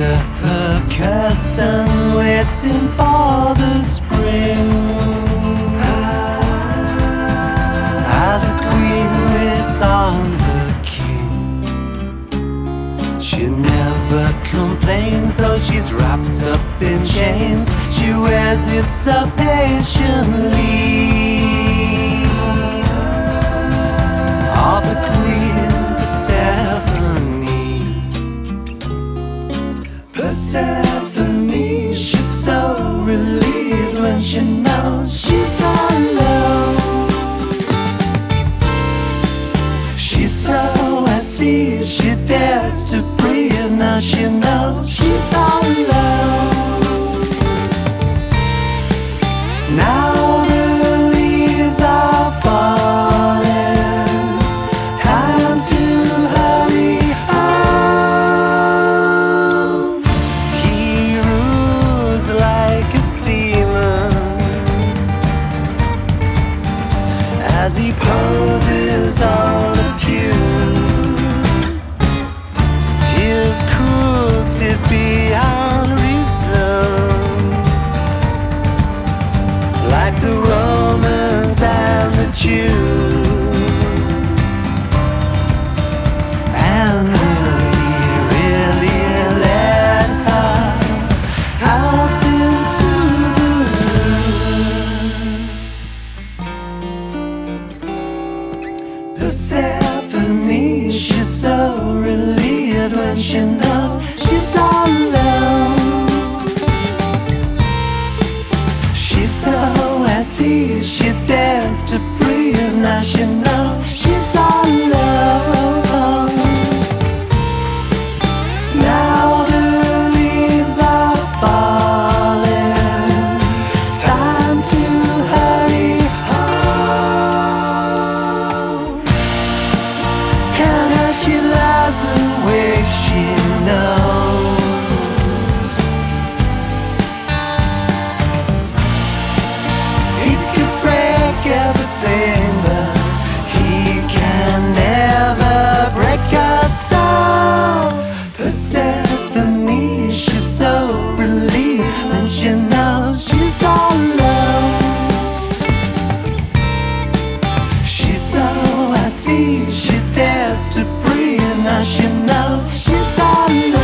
Under her curtain, waiting for the spring. As a queen waits on the king, she never complains, though she's wrapped up in chains. She wears it so patiently. Relieved when she knows she's alone. She's so at ease, she dares to breathe. Now she knows poses on a pew. Persephone, she's so relieved when she knows she's all alone. She's so at ease, she dares to breathe. Now she chance to breathe. Now she knows she's alone.